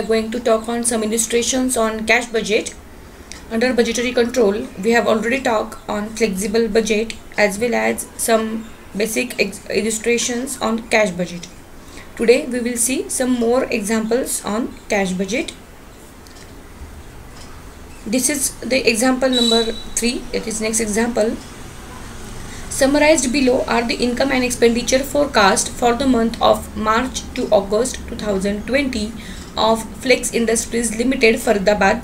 are going to talk on some illustrations on cash budget. Under budgetary control, we have already talked on flexible budget as well as some basic illustrations on cash budget. Today we will see some more examples on cash budget. This is the example number 3. It is next example. Summarized below are the income and expenditure forecast for the month of March to August 2020 of Flex Industries Limited Faridabad.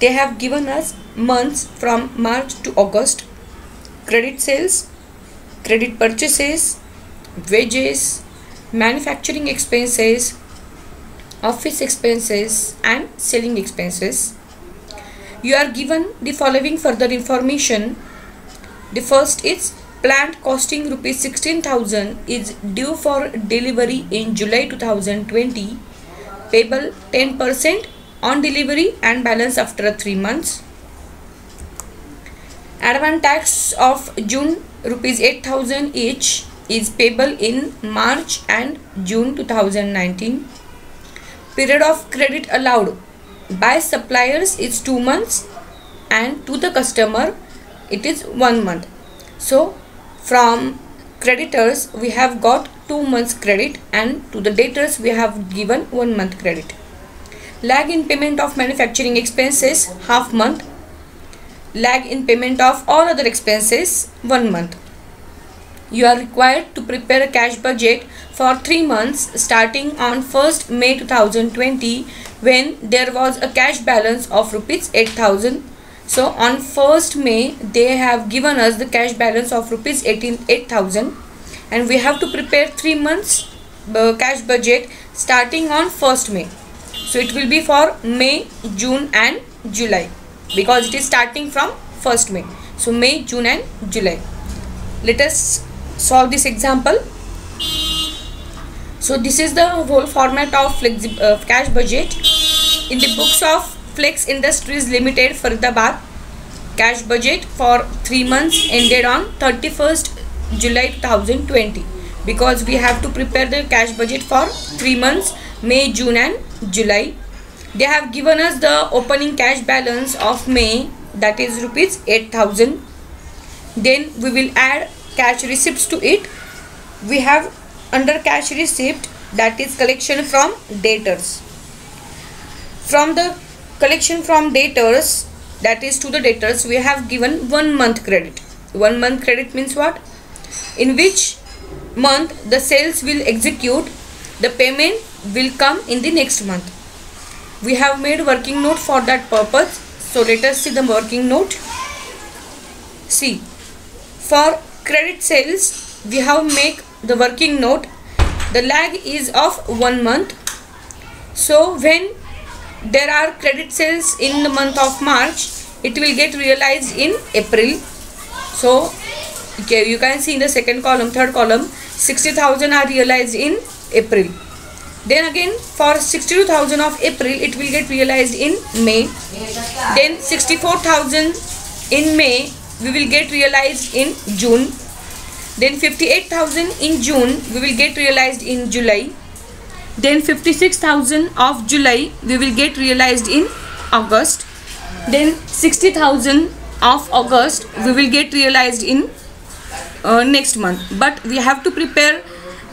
They have given us months from March to August, credit sales, credit purchases, wages, manufacturing expenses, office expenses, and selling expenses. You are given the following further information. The first is plant costing rupees 16000 is due for delivery in July 2020 payable 10% on delivery and balance after 3 months. Advance tax of June rupees 8000 each is payable in March and June 2019. Period of credit allowed by suppliers is 2 months and to the customer it is 1 month. So from creditors we have got 2 months credit and to the debtors we have given 1 month credit. Lag in payment of manufacturing expenses half month. Lag in payment of all other expenses 1 month. You are required to prepare a cash budget for 3 months starting on 1st May 2020 when there was a cash balance of rupees 8000 so on 1st May they have given us the cash balance of rupees 18 8000 and we have to prepare 3 months uh, cash budget starting on 1st May. So it will be for May June and July because it is starting from 1st May. So May June and July. Let us solve this example. So this is the whole format of uh, cash budget. In the books of Flex Industries Limited Faridabad cash budget for 3 months ended on 31st July 2020 because we have to prepare the cash budget for 3 months May, June and July. They have given us the opening cash balance of May that is rupees 8000. Then we will add cash receipts to it. We have under cash receipt that is collection from debtors. From the collection from debtors that is to the debtors we have given one month credit. One month credit means what? In which month the sales will execute the payment will come in the next month. We have made working note for that purpose. So let us see the working note. See for credit sales we have make the working note. The lag is of one month. So when there are credit sales in the month of march it will get realized in april. So okay, you can see in the second column third column 60000 are realized in april. Then again for 62000 of april it will get realized in may. Then 64000 in may we will get realized in june. Then 58000 in june we will get realized in july. Then 56000 of july we will get realized in august. Then 60000 of august we will get realized in uh, next month but we have to prepare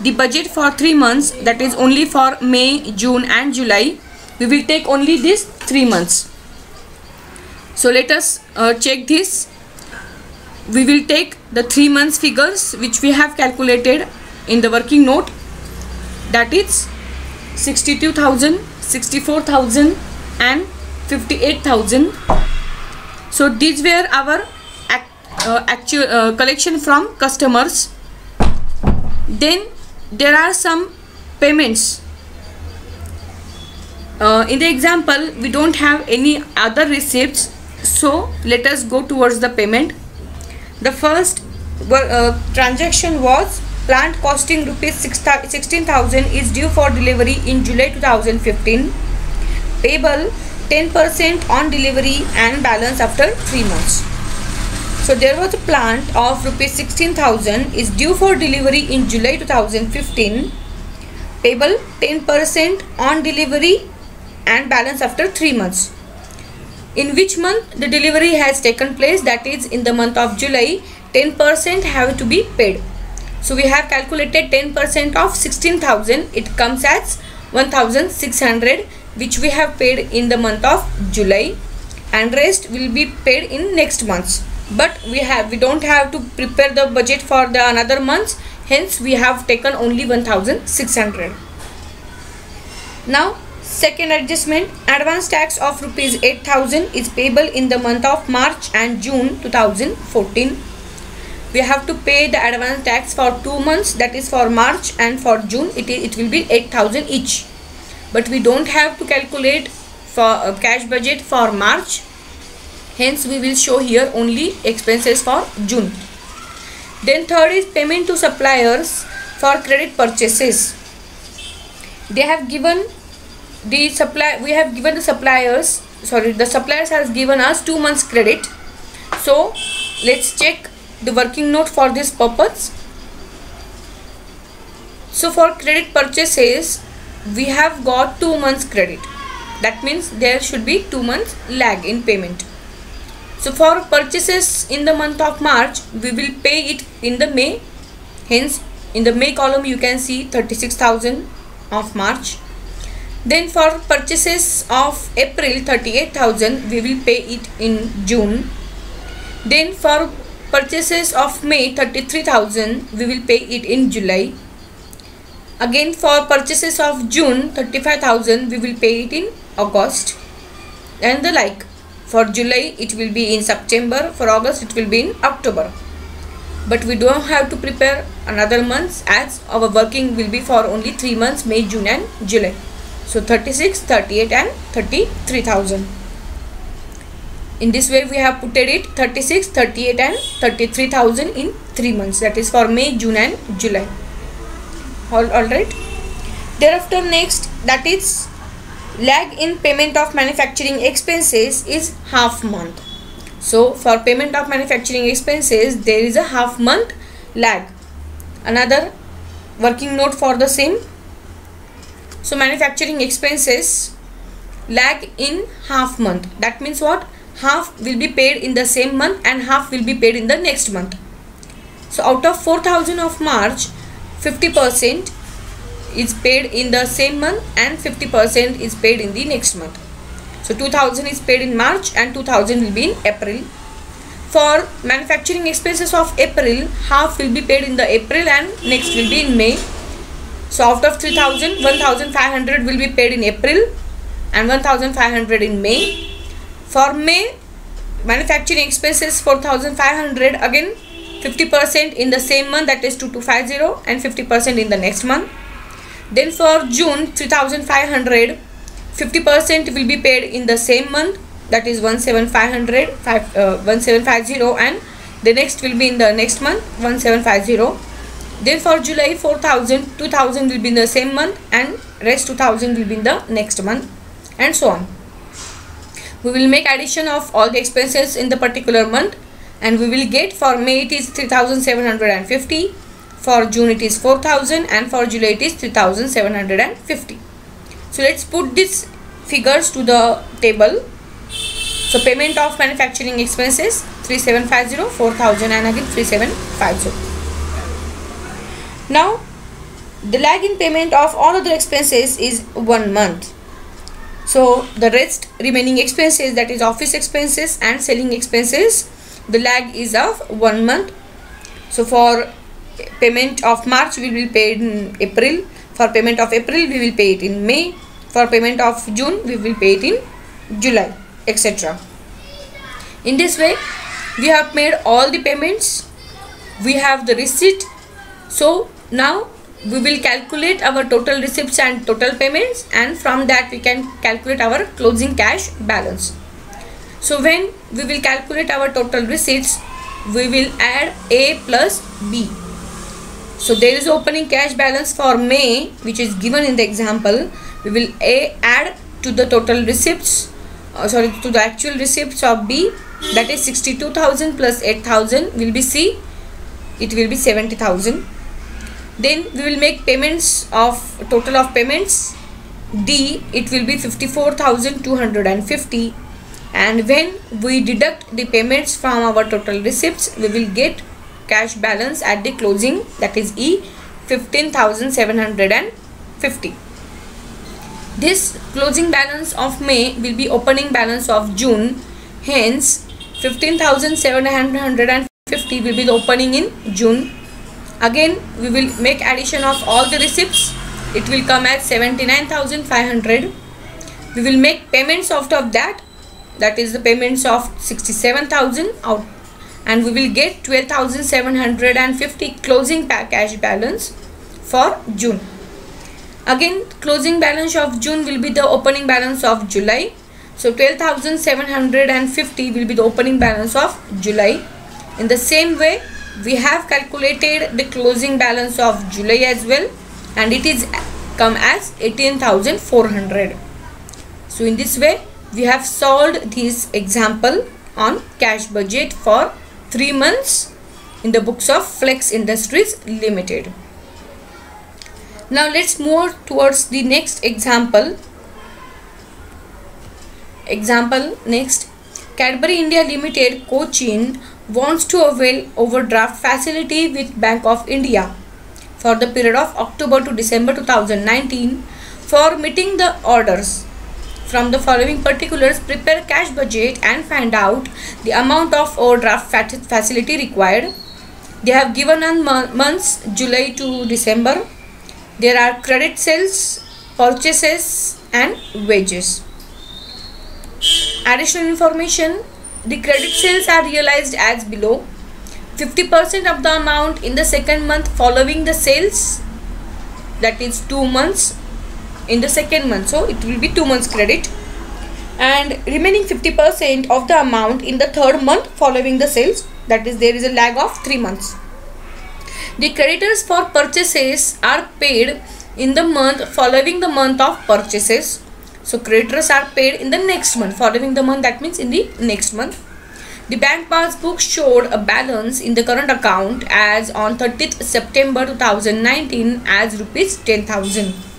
the budget for 3 months that is only for May, June and July. We will take only these 3 months. So let us uh, check this. We will take the 3 months figures which we have calculated in the working note that is 62,000, 64,000 and 58,000. So these were our uh, actual uh, collection from customers. Then there are some payments. Uh, in the example we don't have any other receipts so let us go towards the payment. The first uh, transaction was plant costing rupees 16000 is due for delivery in july 2015 payable 10% on delivery and balance after 3 months so there was a plant of rupees 16,000 is due for delivery in July 2015. Payable 10% on delivery and balance after 3 months. In which month the delivery has taken place? That is in the month of July 10% have to be paid. So we have calculated 10% of 16,000 it comes as 1600 which we have paid in the month of July. And rest will be paid in next months but we have we don't have to prepare the budget for the another months hence we have taken only 1600 now Second adjustment, advance tax of rupees 8000 is payable in the month of March and June 2014. We have to pay the advance tax for 2 months that is for March and for June it, is, it will be 8000 each. But we don't have to calculate for a cash budget for March. Hence we will show here only expenses for June. Then third is payment to suppliers for credit purchases. They have given the supply we have given the suppliers sorry the suppliers has given us two months credit so let's check the working note for this purpose so for credit purchases we have got two months credit that means there should be two months lag in payment so for purchases in the month of march we will pay it in the may hence in the may column you can see 36000 of march then for purchases of April 38,000 we will pay it in June. Then for purchases of May 33,000 we will pay it in July. Again for purchases of June 35,000 we will pay it in August and the like. For July it will be in September, for August it will be in October. But we don't have to prepare another months as our working will be for only 3 months May, June and July. So 36, 38 and 33,000. In this way we have put it 36, 38 and 33,000 in 3 months that is for May, June and July. All, all right. Thereafter next that is lag in payment of manufacturing expenses is half month. So for payment of manufacturing expenses there is a half month lag. Another working note for the same so manufacturing expenses lag in half month. That means what? Half will be paid in the same month and half will be paid in the next month. So out of 4000 of March, 50% is paid in the same month and 50% is paid in the next month. So 2000 is paid in March and 2000 will be in April. For manufacturing expenses of April, half will be paid in the April and next will be in May so out of 3000, 1500 will be paid in April and 1500 in May. For May, manufacturing expenses 4500 again 50% in the same month that is 2250 and 50% in the next month. Then for June 3500 50% will be paid in the same month that is 17500 uh, 1750 and the next will be in the next month 1750 then for July 4000 2000 will be in the same month and rest 2000 will be in the next month and so on. We will make addition of all the expenses in the particular month and we will get for May it is 3750 for June it is 4000 and for July it is 3750. So let's put these figures to the table. So payment of manufacturing expenses 3750 4000 and again 3750. Now, the lag in payment of all other expenses is one month. So, the rest remaining expenses that is office expenses and selling expenses, the lag is of one month. So, for payment of March we will pay in April. For payment of April we will pay it in May. For payment of June we will pay it in July etc. In this way we have made all the payments. We have the receipt. So now we will calculate our total receipts and total payments and from that we can calculate our closing cash balance. So when we will calculate our total receipts, we will add A plus B. So there is opening cash balance for May which is given in the example. We will A add to the total receipts, uh, sorry to the actual receipts of B that is 62,000 plus 8,000 will be C. It will be 70,000 then we will make payments of total of payments D it will be 54,250 and when we deduct the payments from our total receipts we will get cash balance at the closing that is E 15,750 this closing balance of May will be opening balance of June. Hence 15,750 will be the opening in June. Again we will make addition of all the receipts. It will come as 79,500 we will make payments out of that. That is the payments of 67,000 out and we will get 12,750 closing cash balance for June. Again closing balance of June will be the opening balance of July. So 12,750 will be the opening balance of July. In the same way we have calculated the closing balance of July as well and it is come as 18,400 so in this way we have solved this example on cash budget for 3 months in the books of Flex Industries Limited. Now let's move towards the next example. Example next. Cadbury India Limited Cochin wants to avail overdraft facility with Bank of India for the period of October to December 2019 for meeting the orders. From the following particulars, prepare cash budget and find out the amount of overdraft facility required. They have given on months July to December. There are credit sales, purchases and wages. Additional information the credit sales are realized as below. 50% of the amount in the second month following the sales that is 2 months in the second month so it will be 2 months credit and remaining 50% of the amount in the third month following the sales that is there is a lag of 3 months. The creditors for purchases are paid in the month following the month of purchases so creditors are paid in the next month following the month that means in the next month. The bank passbook showed a balance in the current account as on 30th September 2019 as rupees 10,000.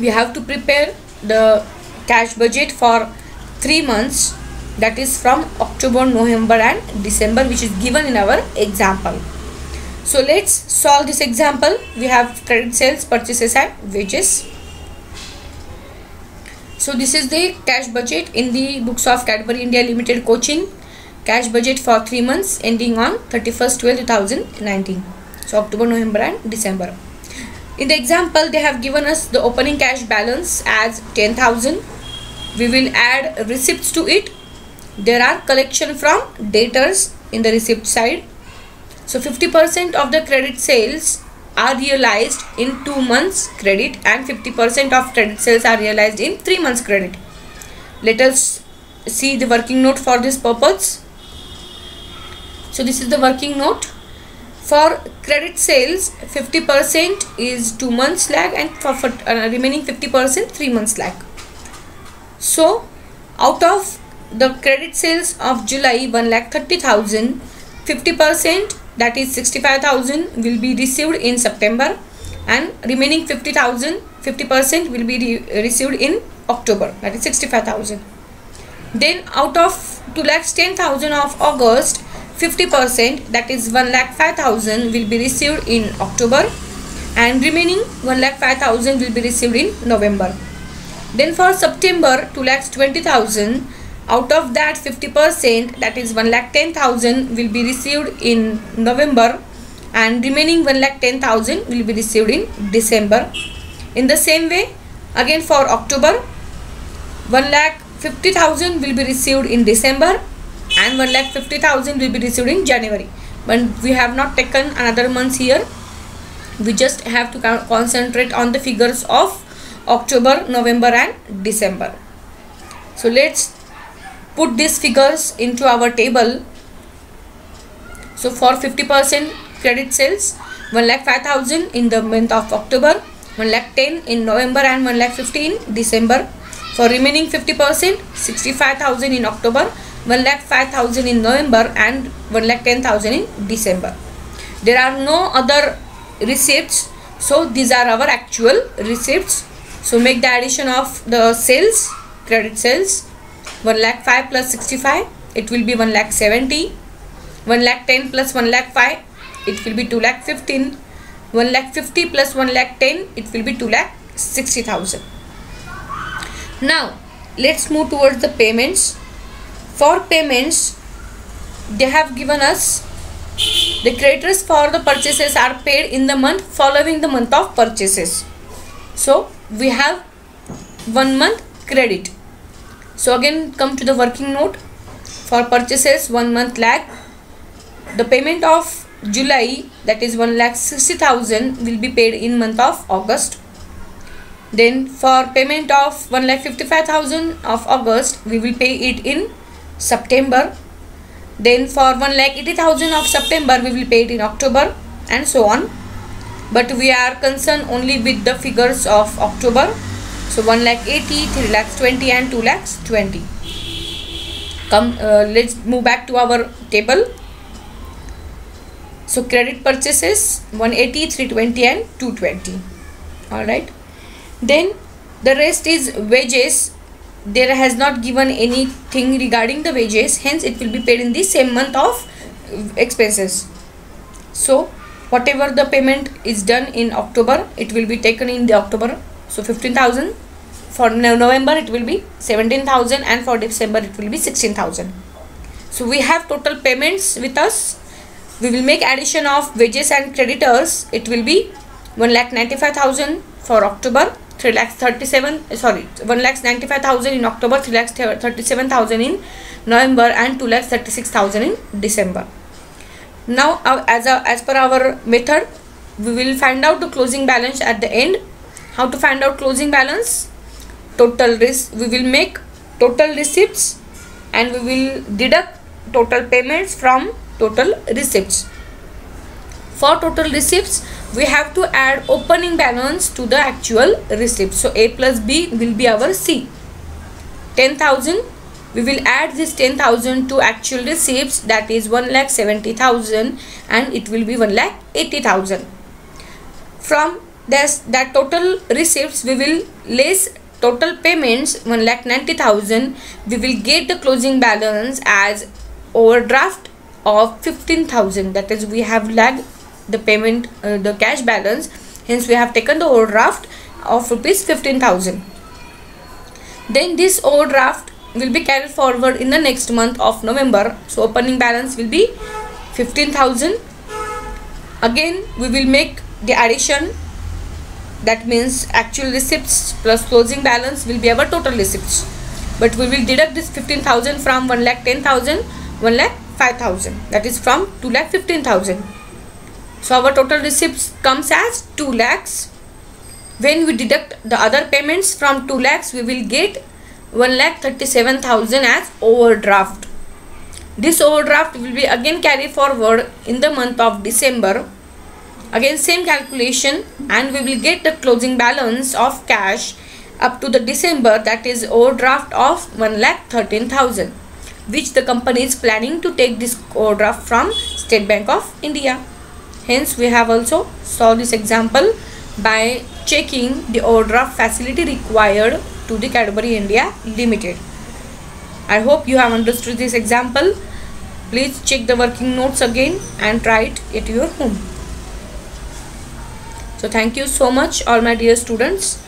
We have to prepare the cash budget for 3 months that is from October, November and December which is given in our example. So let's solve this example. We have credit sales, purchases and wages. So this is the cash budget in the books of Cadbury India Limited Cochin. Cash budget for 3 months ending on 31st 12 2019. So October, November and December. In the example they have given us the opening cash balance as 10,000. We will add receipts to it. There are collection from debtors in the receipt side. So 50% of the credit sales are realized in 2 months credit and 50% of credit sales are realized in 3 months credit. Let us see the working note for this purpose. So this is the working note. For credit sales 50% is 2 months lag and for, for uh, remaining 50% 3 months lag. So out of the credit sales of July 1 lakh 30,000 50% that is 65,000 will be received in September and remaining 50,000 50% will be re received in October that is 65,000 then out of 2 lakhs 10,000 of August 50% that is 1 lakh 5,000 will be received in October and remaining 1 lakh 5,000 will be received in November then for September 2 lakhs 20,000 out of that 50% that is 1 lakh 10,000 will be received in November and remaining 1 lakh 10,000 will be received in December. In the same way again for October 1 lakh 50,000 will be received in December and 1 lakh 50,000 will be received in January. But we have not taken another month here. We just have to concentrate on the figures of October, November and December. So let's put these figures into our table so for 50% credit sales 1 lakh 5000 in the month of October 1 lakh 10 in November and 1 lakh 15 December for remaining 50% 65000 in October 1 lakh 5000 in November and 1 lakh 10000 in December. There are no other receipts so these are our actual receipts. So make the addition of the sales credit sales 1 lakh 5 plus 65 it will be 1 lakh 70 1 lakh 10 plus 1 lakh 5 it will be 2 lakh 15 1 lakh 50 plus 1 lakh 10 it will be 2 lakh 60000 now let's move towards the payments for payments they have given us the creditors for the purchases are paid in the month following the month of purchases. So we have one month credit. So again come to the working note. For purchases one month lag. The payment of July that is 1 lakh 60,000 will be paid in month of August. Then for payment of 1 lakh 55,000 of August we will pay it in September. Then for 1 lakh 80,000 of September we will pay it in October and so on. But we are concerned only with the figures of October. So 1 lakh 80 3 lakhs 20 and 2 lakhs 20 come uh, let's move back to our table. So credit purchases 180 320 and 220 all right. Then the rest is wages there has not given anything regarding the wages hence it will be paid in the same month of expenses. So whatever the payment is done in october it will be taken in the october. So 15000 for november it will be 17000 and for december it will be 16000 so we have total payments with us. We will make addition of wages and creditors. It will be 1 lakh 95000 for october 3 lakhs 37 sorry 1 lakhs 95000 in october 3 lakhs 37000 in november and 2 lakhs 36000 in december. Now uh, as a as per our method we will find out the closing balance at the end. How to find out closing balance? Total risk we will make total receipts and we will deduct total payments from total receipts for total receipts we have to add opening balance to the actual receipt. So a plus b will be our c. 10000 we will add this 10000 to actual receipts that is 1 lakh 70000 and it will be 1 lakh 80000 from this that total receipts we will less total payments 1 lakh 90000 we will get the closing balance as overdraft of 15000 that is we have lagged the payment uh, the cash balance. Hence we have taken the overdraft of rupees 15000 then this overdraft will be carried forward in the next month of november. So opening balance will be 15000 again we will make the addition. That means actual receipts plus closing balance will be our total receipts. But we will deduct this 15000 from 1 lakh 10000 1 lakh 5000 that is from 2 lakh 15000 so our total receipts comes as 2 lakhs. When we deduct the other payments from 2 lakhs, we will get 1 lakh 37,000 as overdraft. This overdraft will be again carried forward in the month of December. Again same calculation and we will get the closing balance of cash up to the December that is overdraft of 1 lakh 13,000 which the company is planning to take this overdraft from State Bank of India. Hence, we have also solved this example by checking the order of facility required to the Cadbury India Limited. I hope you have understood this example. Please check the working notes again and try it at your home. So thank you so much all my dear students.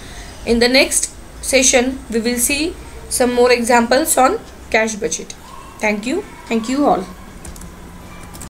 In the next session, we will see some more examples on cash budget. Thank you. Thank you all.